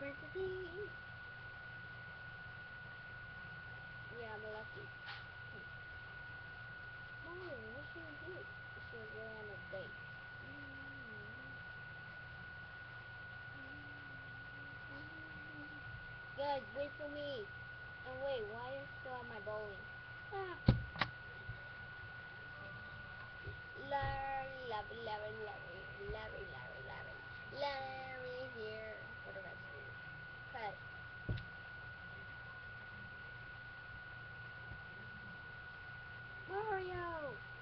Princess Peach. Yeah, I'm lucky. Mario, what should we do? We should go on a date. Guys, wait for me. And wait, why is still on my bowling? Ah. Larry, Larry, Larry, Larry, Larry, Mario!